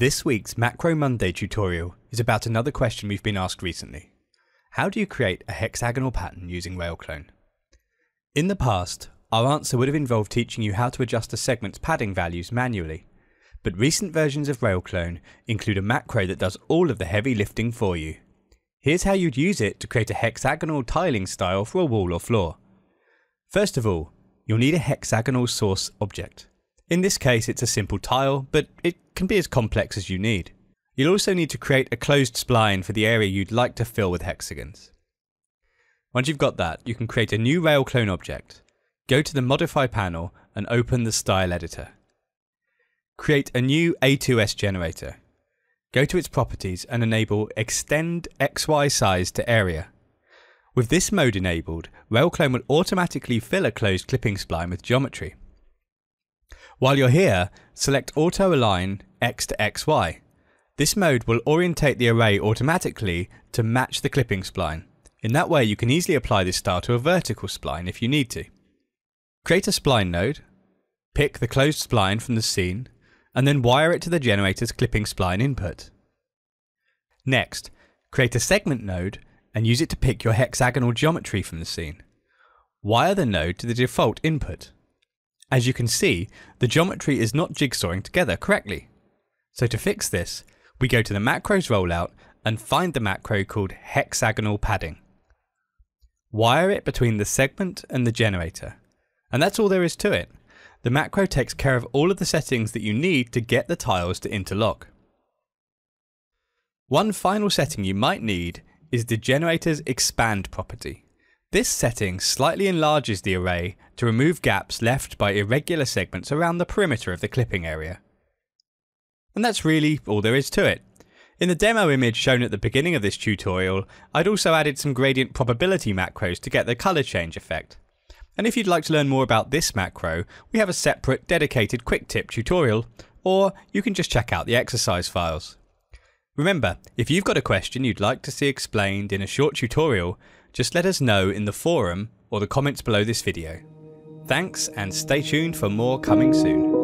This week's Macro Monday tutorial is about another question we've been asked recently. How do you create a hexagonal pattern using RailClone? In the past, our answer would have involved teaching you how to adjust a segment's padding values manually, but recent versions of RailClone include a macro that does all of the heavy lifting for you. Here's how you'd use it to create a hexagonal tiling style for a wall or floor. First of all, you'll need a hexagonal source object. In this case, it's a simple tile, but it can be as complex as you need. You'll also need to create a closed spline for the area you'd like to fill with hexagons. Once you've got that, you can create a new RailClone object. Go to the Modify panel and open the Style Editor. Create a new A2S generator. Go to its properties and enable Extend XY Size to Area. With this mode enabled, RailClone will automatically fill a closed clipping spline with geometry. While you're here, select Auto Align X to XY. This mode will orientate the array automatically to match the clipping spline. In that way you can easily apply this style to a vertical spline if you need to. Create a spline node, pick the closed spline from the scene, and then wire it to the generator's clipping spline input. Next, create a segment node and use it to pick your hexagonal geometry from the scene. Wire the node to the default input. As you can see, the geometry is not jigsawing together correctly. So to fix this, we go to the macros rollout and find the macro called hexagonal padding. Wire it between the segment and the generator. And that's all there is to it. The macro takes care of all of the settings that you need to get the tiles to interlock. One final setting you might need is the generator's expand property. This setting slightly enlarges the array to remove gaps left by irregular segments around the perimeter of the clipping area. And that's really all there is to it. In the demo image shown at the beginning of this tutorial, I'd also added some gradient probability macros to get the colour change effect. And if you'd like to learn more about this macro, we have a separate dedicated quick tip tutorial, or you can just check out the exercise files. Remember, if you've got a question you'd like to see explained in a short tutorial, just let us know in the forum or the comments below this video. Thanks and stay tuned for more coming soon.